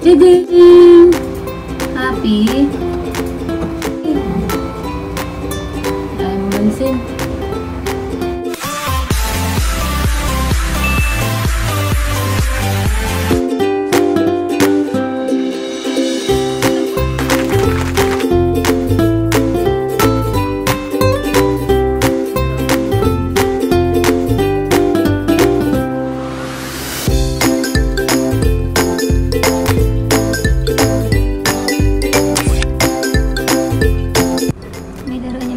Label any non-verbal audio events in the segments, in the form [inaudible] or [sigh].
Ding! Happy? I'm Mansin.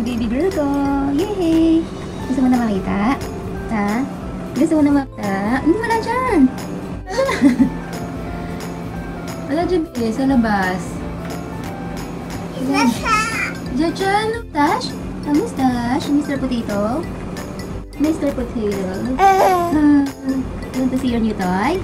Yung baby girl ko. Yay! Gusto mo na makita? Ha? Gusto mo na makita? Hindi [laughs] wala dyan. wala dyan, eh, sa labas. Diyan dyan, Tash? Ah, Mustache? Mr. Potato? Mr. Potato? Ah, you want to see your new toy?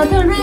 小特瑞